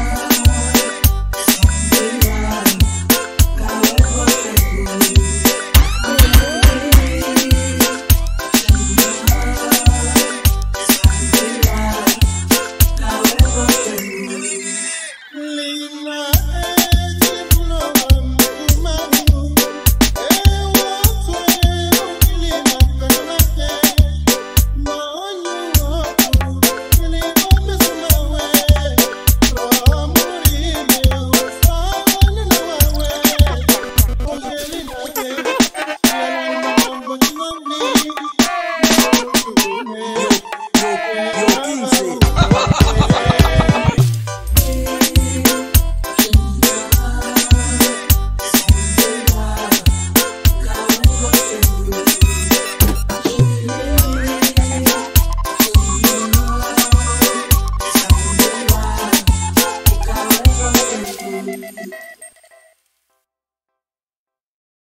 love. easy.